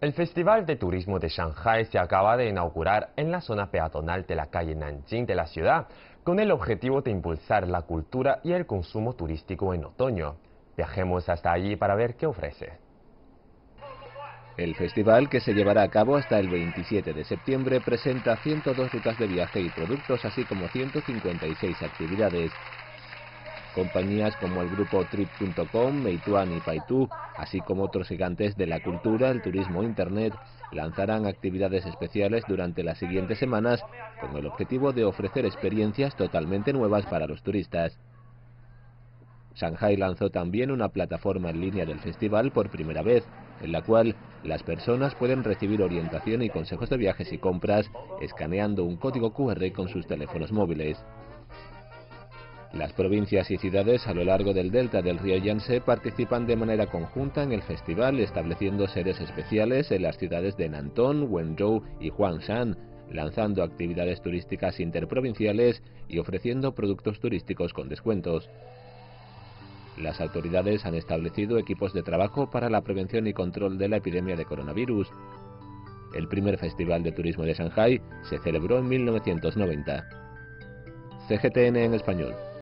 El Festival de Turismo de Shanghai se acaba de inaugurar en la zona peatonal de la calle Nanjing de la ciudad, con el objetivo de impulsar la cultura y el consumo turístico en otoño. Viajemos hasta allí para ver qué ofrece. El festival, que se llevará a cabo hasta el 27 de septiembre, presenta 102 rutas de viaje y productos, así como 156 actividades. Compañías como el grupo Trip.com, Meituan y Paitu, así como otros gigantes de la cultura, el turismo e Internet, lanzarán actividades especiales durante las siguientes semanas con el objetivo de ofrecer experiencias totalmente nuevas para los turistas. Shanghai lanzó también una plataforma en línea del festival por primera vez, en la cual las personas pueden recibir orientación y consejos de viajes y compras escaneando un código QR con sus teléfonos móviles. Las provincias y ciudades a lo largo del delta del río Yangtze participan de manera conjunta en el festival, estableciendo sedes especiales en las ciudades de Nantong, Wenzhou y Huangshan, lanzando actividades turísticas interprovinciales y ofreciendo productos turísticos con descuentos. Las autoridades han establecido equipos de trabajo para la prevención y control de la epidemia de coronavirus. El primer Festival de Turismo de Shanghai se celebró en 1990. CGTN en español.